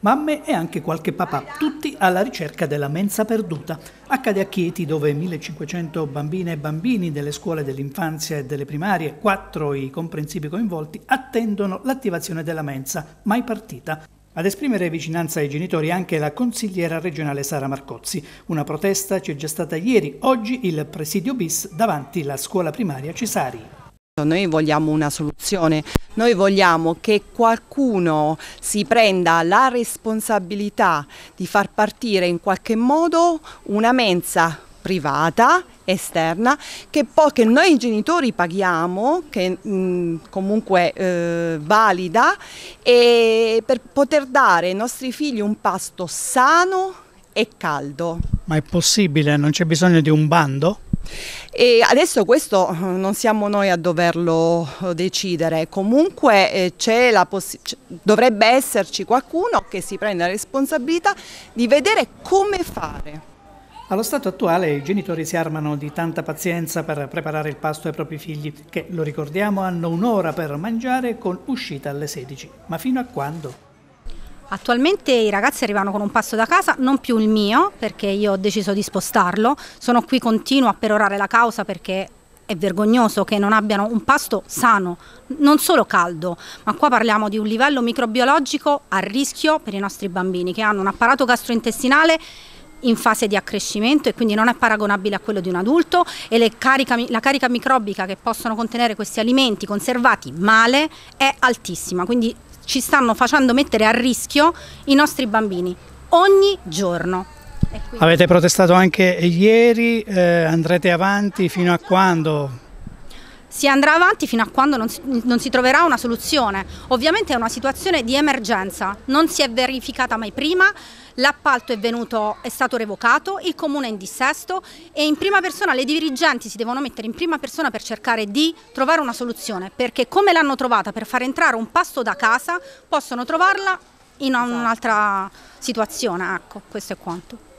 Mamme e anche qualche papà, tutti alla ricerca della mensa perduta. Accade a Chieti dove 1500 bambine e bambini delle scuole dell'infanzia e delle primarie, quattro i comprensivi coinvolti, attendono l'attivazione della mensa, mai partita. Ad esprimere vicinanza ai genitori anche la consigliera regionale Sara Marcozzi. Una protesta c'è già stata ieri, oggi il presidio bis davanti alla scuola primaria Cesari. Noi vogliamo una soluzione, noi vogliamo che qualcuno si prenda la responsabilità di far partire in qualche modo una mensa privata, esterna, che poi che noi genitori paghiamo, che mh, comunque eh, valida, e per poter dare ai nostri figli un pasto sano e caldo. Ma è possibile? Non c'è bisogno di un bando? E adesso questo eh, non siamo noi a doverlo eh, decidere, comunque eh, dovrebbe esserci qualcuno che si prenda la responsabilità di vedere come fare. Allo stato attuale i genitori si armano di tanta pazienza per preparare il pasto ai propri figli, che, lo ricordiamo, hanno un'ora per mangiare con uscita alle 16. Ma fino a quando? Attualmente i ragazzi arrivano con un pasto da casa, non più il mio perché io ho deciso di spostarlo, sono qui continuo a perorare la causa perché è vergognoso che non abbiano un pasto sano, non solo caldo, ma qua parliamo di un livello microbiologico a rischio per i nostri bambini che hanno un apparato gastrointestinale in fase di accrescimento e quindi non è paragonabile a quello di un adulto. E carica, la carica microbica che possono contenere questi alimenti conservati male è altissima, quindi ci stanno facendo mettere a rischio i nostri bambini ogni giorno. Avete protestato anche ieri, eh, andrete avanti fino a quando? si andrà avanti fino a quando non si, non si, troverà una soluzione. Ovviamente è una situazione di emergenza, non si è verificata mai prima, l'appalto è, venuto, è stato revocato, il comune è in dissesto e in prima persona le dirigenti si devono mettere in prima persona per cercare di trovare una soluzione, perché come l'hanno trovata per far entrare un pasto da casa, possono trovarla in un'altra situazione, ecco, questo è quanto.